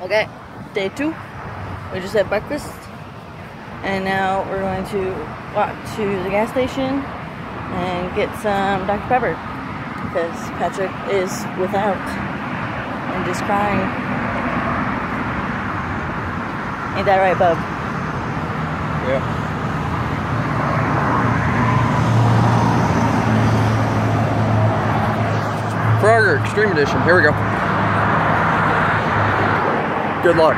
Okay, day two. We just had breakfast, and now we're going to walk to the gas station and get some Dr. Pepper because Patrick is without and just crying. Ain't that right, bub? Yeah. Frogger Extreme Edition. Here we go. Good luck.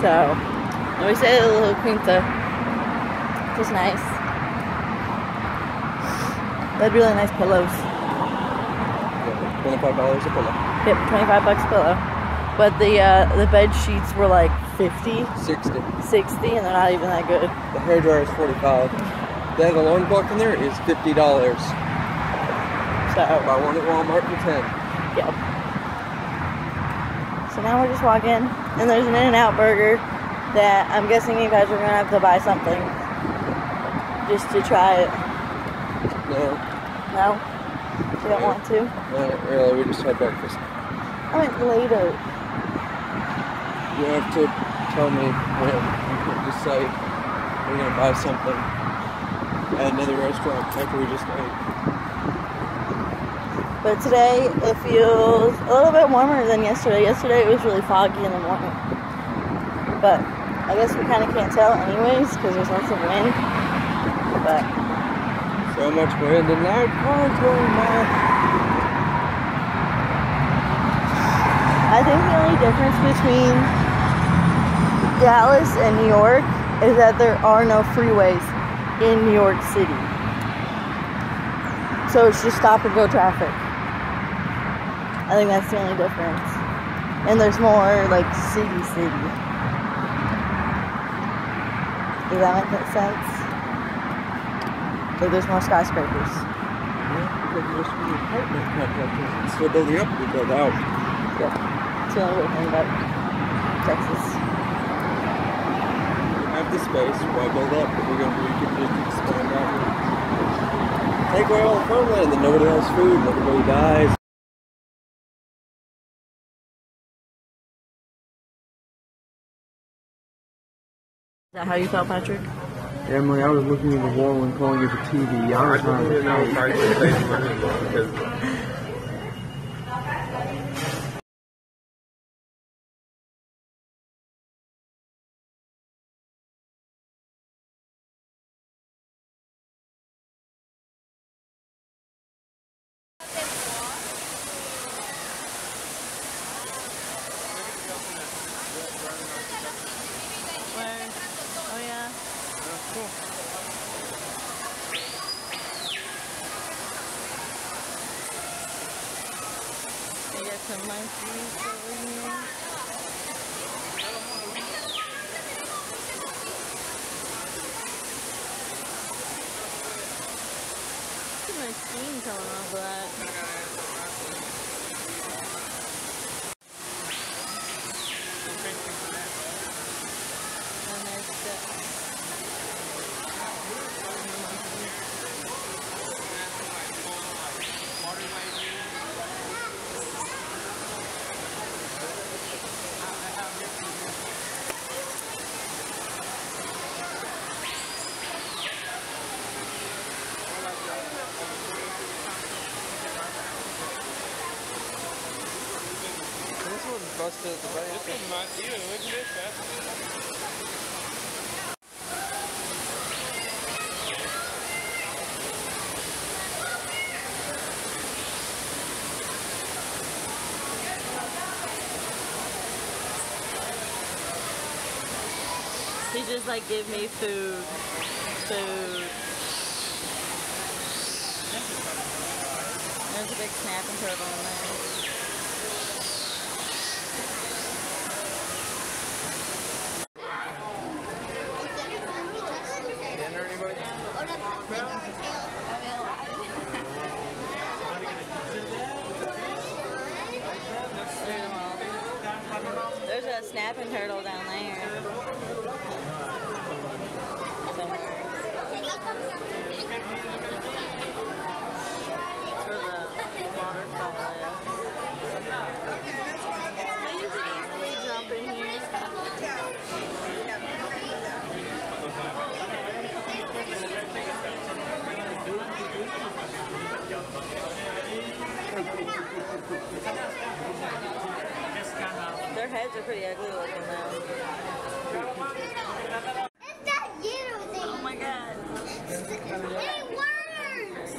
So, we at a little Quinta. Just nice. They had really nice pillows. Twenty-five dollars a pillow. Yep, 25 bucks a pillow. But the uh, the bed sheets were like 50, Sixty. 60, and they're not even that good. The hair dryer is forty-five. That alarm clock in there is fifty dollars. So, Buy one at Walmart for ten. yep. Now we're just walking, and there's an In-N-Out burger that I'm guessing you guys are gonna have to buy something just to try it. No, No, you don't want to. not really. We just had breakfast. I went later. You have to tell me when. You can't just say we're gonna buy something at another restaurant after we just ate. But today it feels a little bit warmer than yesterday. Yesterday it was really foggy in the morning. But I guess we kind of can't tell anyways because there's lots of wind. But So much wind and loud cars going by. I think the only difference between Dallas and New York is that there are no freeways in New York City. So it's just stop and go traffic. I think that's the only difference. And there's more like city city. Does that make sense? Like there's more skyscrapers. Yeah, because most of the apartment complexes instead of building up, we build out. Yep. That's the only thing about Texas. We have the space, why build up? If we're gonna we can just expand out. Take away all the farmland, then nobody has food, and everybody dies. That how you felt, Patrick? Emily, I was looking at the wall and calling it the TV. I was trying to Where? Oh yeah. They got some monkeys over here. Too much steam coming off of that. And there's the This one's busted at the back. He just like give me food, food. There's a big snapping turtle in there. Snapping turtle down there. Their heads are pretty ugly looking though. It's that yellow thing. Oh my god. Hey, worms!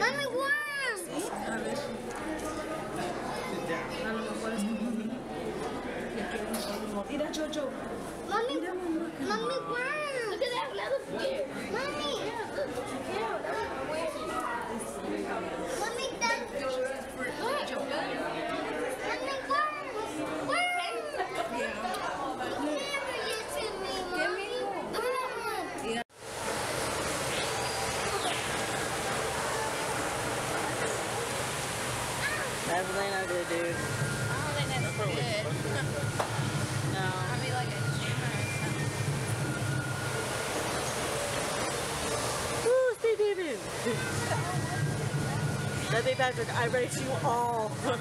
Mommy, worms! Mommy, mommy, worms! Look at that, that was weird. Mommy! Mommy, that's... What? Mommy, worms! Worms! Never used to me, Mommy. I want one. That's Lena good, dude. I don't think that's good. No. I mean, like a tumor or something. Woo, Steve David. Be Patrick. I rate you all. You're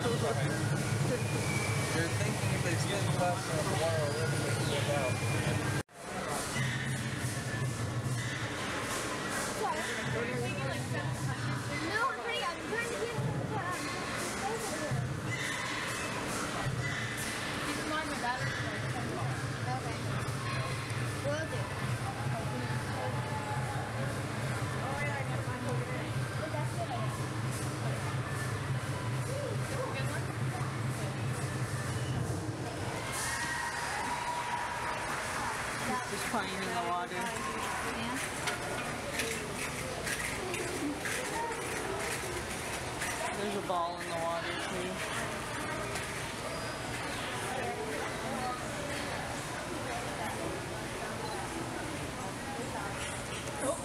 thinking if they steal the glass in playing in the water. There's a ball in the water too. Oh,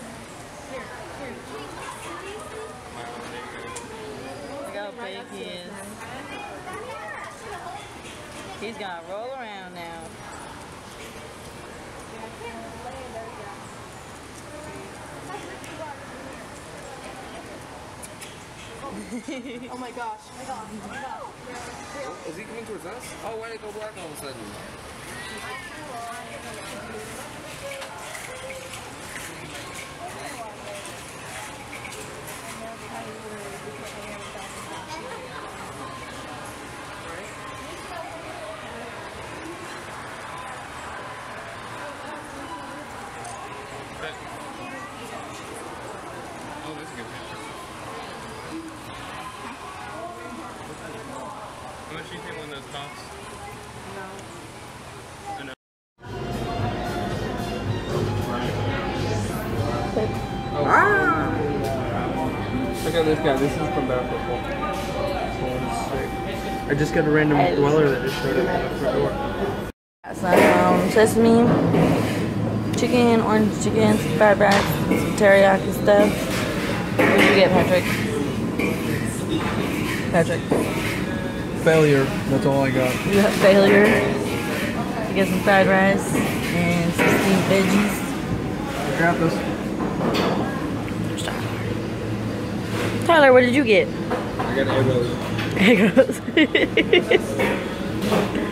Look how big he is. He's gonna roll around now. Oh my gosh. Is he coming towards us? Oh, why did it go black all of a sudden? How much do you think one of those costs? I know. Look at this guy. This is from Basketball. I just got a random dweller that just showed up at the front door. Got some um, sesame, chicken, orange chicken, some fried rice, some teriyaki stuff. What did you get, Patrick? Patrick, Failure. That's all I got. you have failure. You get some fried rice and some steamed veggies. Grab this. Tyler. Tyler, what did you get? I got egg rolls. Egg rolls.